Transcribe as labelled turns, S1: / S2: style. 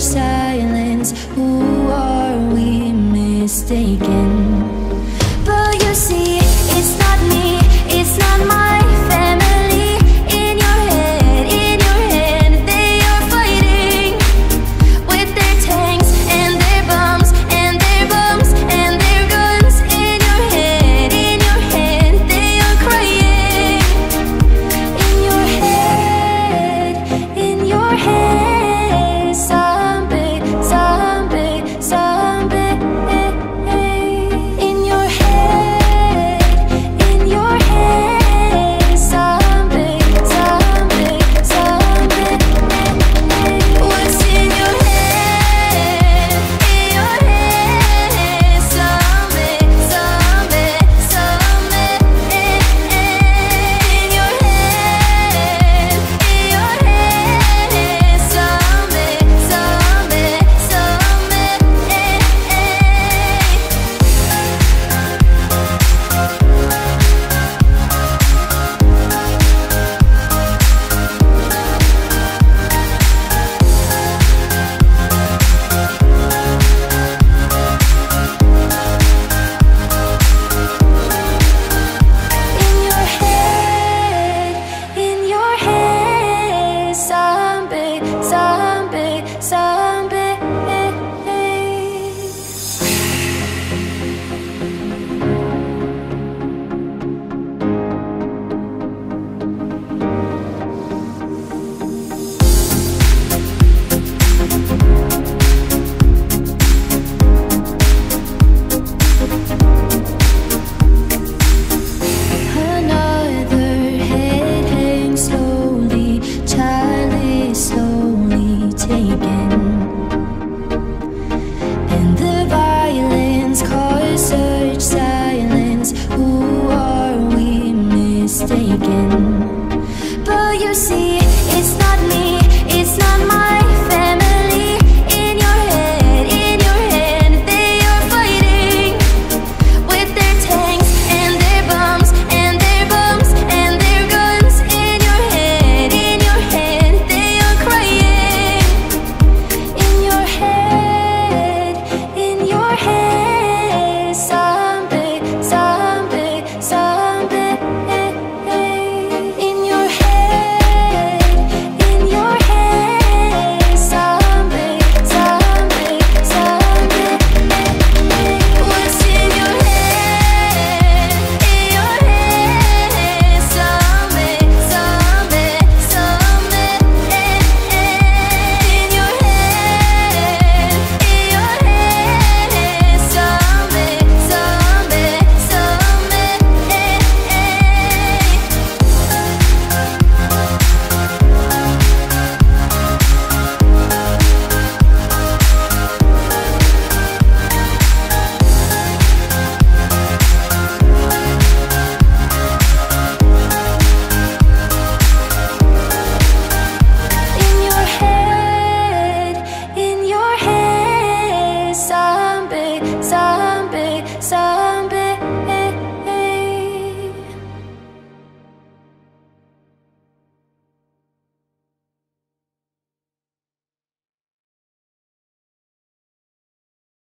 S1: silence. Who are we mistaken? shaking.